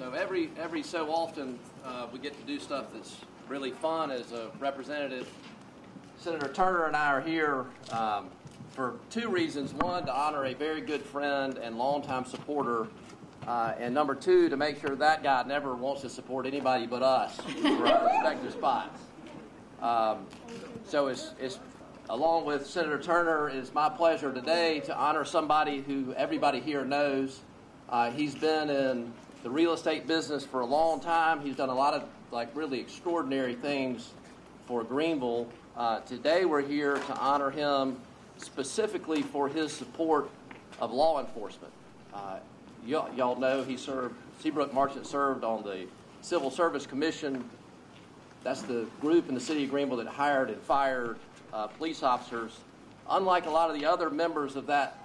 So every every so often uh, we get to do stuff that's really fun as a representative. Senator Turner and I are here um, for two reasons. One, to honor a very good friend and longtime supporter. Uh, and number two, to make sure that guy never wants to support anybody but us for our respective spots. Um, so it's, it's along with Senator Turner, it's my pleasure today to honor somebody who everybody here knows. Uh, he's been in the real estate business for a long time. He's done a lot of like really extraordinary things for Greenville. Uh, today we're here to honor him specifically for his support of law enforcement. Uh, y- y'all know he served, Seabrook Marchant served on the Civil Service Commission. That's the group in the city of Greenville that hired and fired uh, police officers. Unlike a lot of the other members of that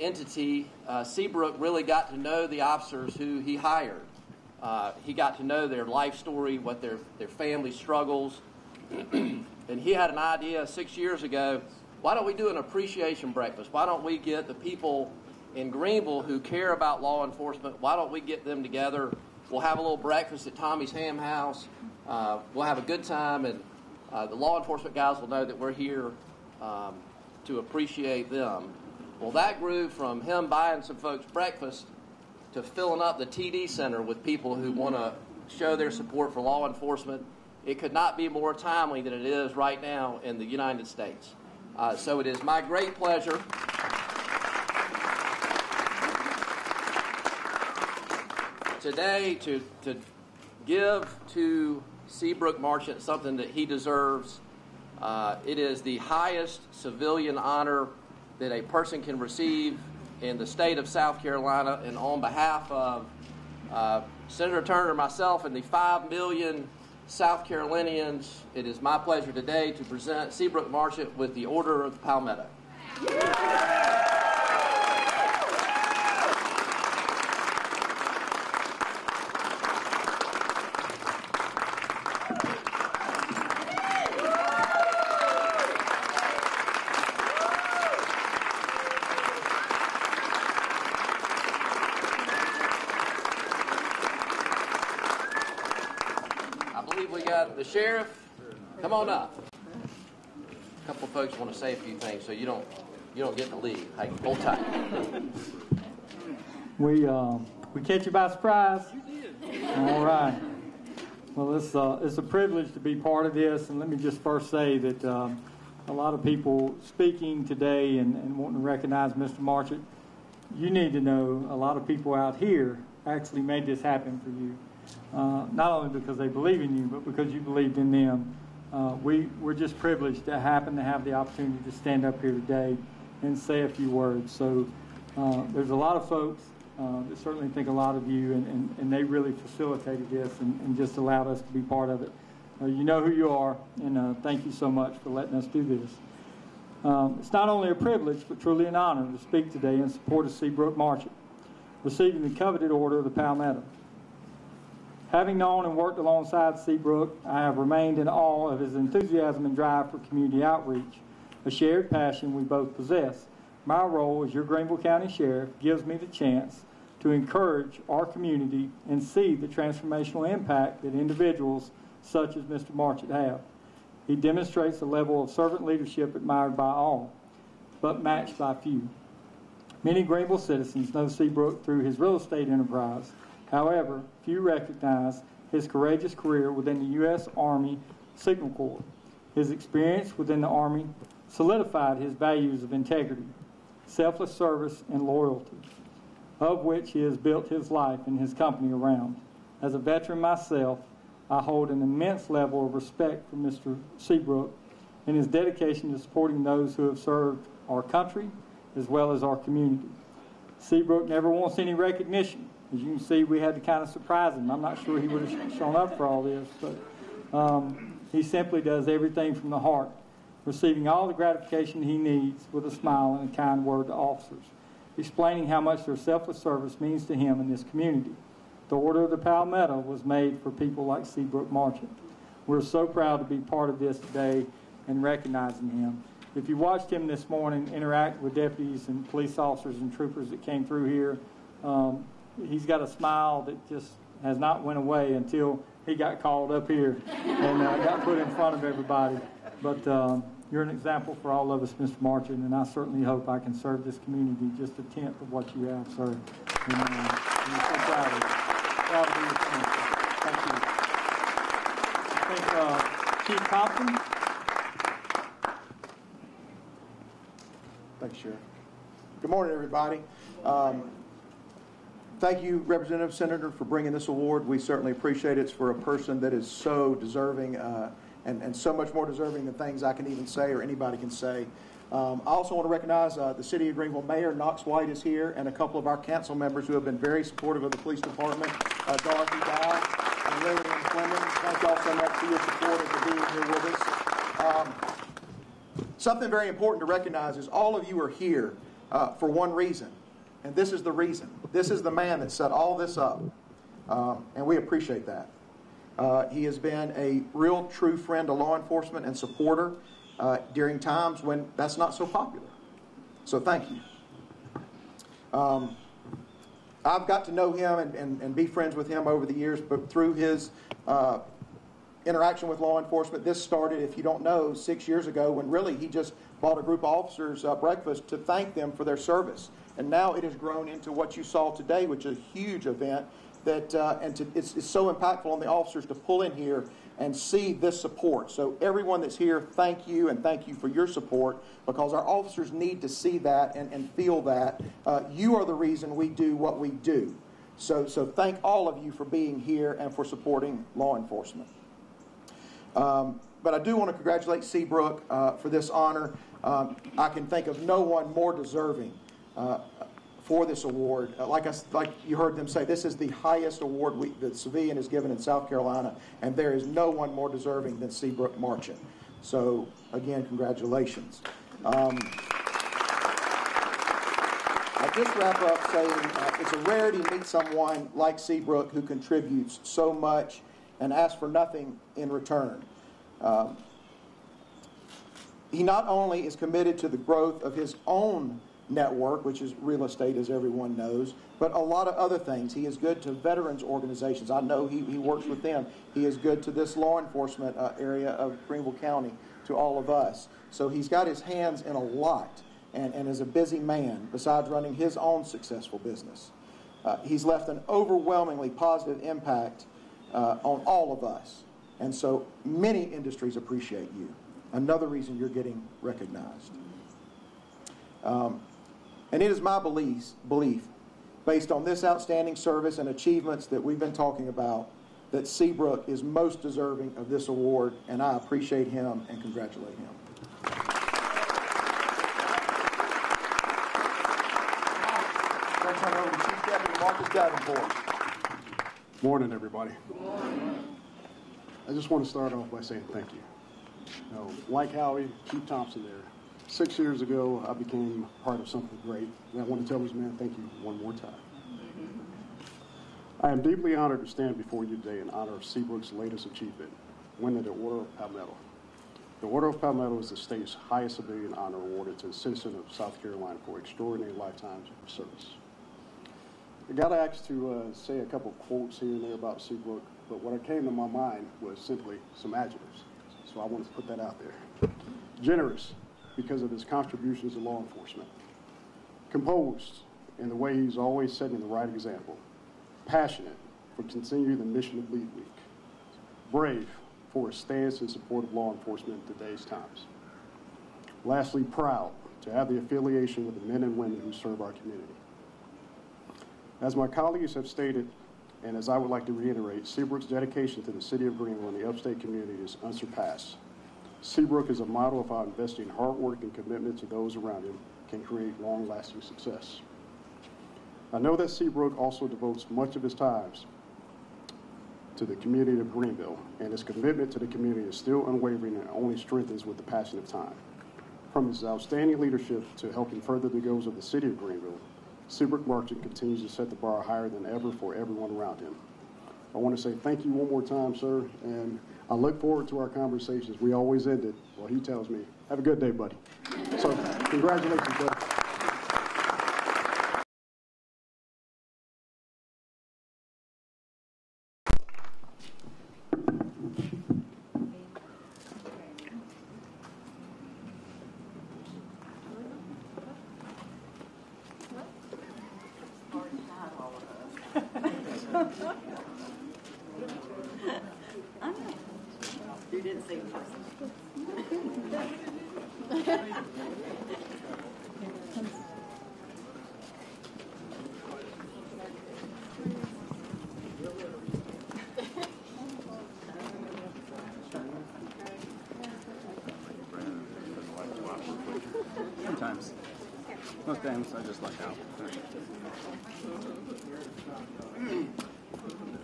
entity, uh, Seabrook really got to know the officers who he hired. Uh, he got to know their life story, what their, their family struggles. and he had an idea six years ago why don't we do an appreciation breakfast? Why don't we get the people in Greenville who care about law enforcement, why don't we get them together? We'll have a little breakfast at Tommy's Ham House. Uh, we'll have a good time, and uh, the law enforcement guys will know that we're here um, to appreciate them. Well, that grew from him buying some folks breakfast to filling up the TD Center with people who want to show their support for law enforcement. It could not be more timely than it is right now in the United States. Uh, so it is my great pleasure. Today, to, to give to Seabrook Marchant something that he deserves. Uh, it is the highest civilian honor that a person can receive in the state of South Carolina, and on behalf of uh, Senator Turner, myself, and the 5 million South Carolinians, it is my pleasure today to present Seabrook Marchant with the Order of Palmetto. The sheriff, come on up. A couple folks want to say a few things, so you don't you don't get to leave. Hey, hold tight. We uh, we catch you by surprise. All right. Well, it's uh, it's a privilege to be part of this, and let me just first say that um, a lot of people speaking today and, and wanting to recognize Mr. Marchant, you need to know a lot of people out here actually made this happen for you uh, not only because they believe in you, but because you believed in them. Uh, we, we're just privileged to happen to have the opportunity to stand up here today and say a few words. So uh, there's a lot of folks uh, that certainly think a lot of you, and, and, and they really facilitated this and, and, just allowed us to be part of it. Uh, you know who you are, and thank you so much for letting us do this. Um, it's not only a privilege, but truly an honor to speak today in support of Seabrook Marchant, receiving the coveted Order of the Palmetto. Having known and worked alongside Seabrook, I have remained in awe of his enthusiasm and drive for community outreach, a shared passion we both possess. My role as your Greenville County Sheriff gives me the chance to encourage our community and see the transformational impact that individuals such as Mr. Marchant have. He demonstrates a level of servant leadership admired by all, but matched by few. Many Greenville citizens know Seabrook through his real estate enterprise However, few recognize his courageous career within the U.S. Army Signal Corps. His experience within the Army solidified his values of integrity, selfless service, and loyalty, of which he has built his life and his company around. As a veteran myself, I hold an immense level of respect for Mr. Seabrook and his dedication to supporting those who have served our country as well as our community. Seabrook never wants any recognition as you can see, we had to kind of surprise him. I'm not sure he would have shown up for all this, but um, he simply does everything from the heart, receiving all the gratification he needs with a smile and a kind word to officers, explaining how much their selfless service means to him and this community. The Order of the Palmetto was made for people like Seabrook Marchant. We're so proud to be part of this today and recognizing him. If you watched him this morning interact with deputies and police officers and troopers that came through here, um, he's got a smile that just has not went away until he got called up here and uh, got put in front of everybody. But um, you're an example for all of us, Mr. Marchant, and I certainly hope I can serve this community just a tenth of what you have, sir. And, uh, I'm so proud of you. Proud of you, Thank you. I think uh, Chief Thompson. Thanks, Sheriff. Good morning, everybody. Um, Thank you, Representative Senator, for bringing this award. We certainly appreciate it. It's for a person that is so deserving uh, and, and so much more deserving than things I can even say or anybody can say. Um, I also want to recognize uh, the City of Greenville Mayor, Knox White, is here, and a couple of our council members who have been very supportive of the police department, uh, Dorothy Dow and Lillian Flemming. Thank you all so much for your support and for being here with us. Um, Something very important to recognize is all of you are here uh, for one reason, and this is the reason. This is the man that set all this up, um, and we appreciate that. Uh, he has been a real true friend to law enforcement and supporter uh, during times when that's not so popular. So thank you. Um, I've got to know him and, and, and be friends with him over the years, but through his uh, interaction with law enforcement. This started, if you don't know, six years ago when really he just bought a group of officers breakfast to thank them for their service. And now it has grown into what you saw today, which is a huge event. That uh, and to, it's, it's so impactful on the officers to pull in here and see this support. So everyone that's here, thank you and thank you for your support because our officers need to see that and, and feel that. Uh, you are the reason we do what we do. So, so thank all of you for being here and for supporting law enforcement. Um, but I do want to congratulate Seabrook uh, for this honor. Um, I can think of no one more deserving for this award. Uh, like, I, like you heard them say, this is the highest award we, that Civilian is given in South Carolina, and there is no one more deserving than Seabrook Marchant. So, again, congratulations. Um, I just wrap up saying uh, it's a rarity to meet someone like Seabrook who contributes so much and asks for nothing in return. Um, he not only is committed to the growth of his own network, which is real estate, as everyone knows, but a lot of other things. He is good to veterans organizations. I know he, he works with them. He is good to this law enforcement uh, area of Greenville County, to all of us. So he's got his hands in a lot and, and is a busy man besides running his own successful business. Uh, he's left an overwhelmingly positive impact uh, on all of us. And so many industries appreciate you. Another reason you're getting recognized. Um, and it is my belief, belief, based on this outstanding service and achievements that we've been talking about, that Seabrook is most deserving of this award, and I appreciate him and congratulate him. I'll turn over to Chief Deputy Marcus Davenport. Morning, everybody. I just want to start off by saying thank you. you know, like Howie, Chief Thompson there, six years ago, I became part of something great, and I want to tell this man thank you one more time. I am deeply honored to stand before you today in honor of Seabrook's latest achievement, winning the Order of Palmetto. The Order of Palmetto is the state's highest civilian honor awarded to a citizen of South Carolina for extraordinary lifetimes of service. I got asked to uh, say a couple quotes here and there about Seabrook, but what came to my mind was simply some adjectives. So I wanted to put that out there. Generous, because of his contributions to law enforcement. Composed, in the way he's always setting the right example. Passionate, for continuing the mission of Lead Week. Brave, for his stance in support of law enforcement in today's times. Lastly, proud to have the affiliation with the men and women who serve our community. As my colleagues have stated, and as I would like to reiterate, Seabrook's dedication to the city of Greenville and the upstate community is unsurpassed. Seabrook is a model of how investing hard work and commitment to those around him can create long-lasting success. I know that Seabrook also devotes much of his time to the community of Greenville, and his commitment to the community is still unwavering and only strengthens with the passing of time. From his outstanding leadership to helping further the goals of the city of Greenville, Seabrook Marchant continues to set the bar higher than ever for everyone around him. I want to say thank you one more time, sir, and I look forward to our conversations. We always end it, well, he tells me, have a good day, buddy. So, congratulations, buddy. Sometimes. Most times I just luck out.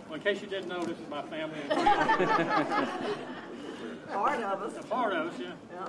Well, in case you didn't know, this is my family. Part of us. Part of us, yeah. Yeah.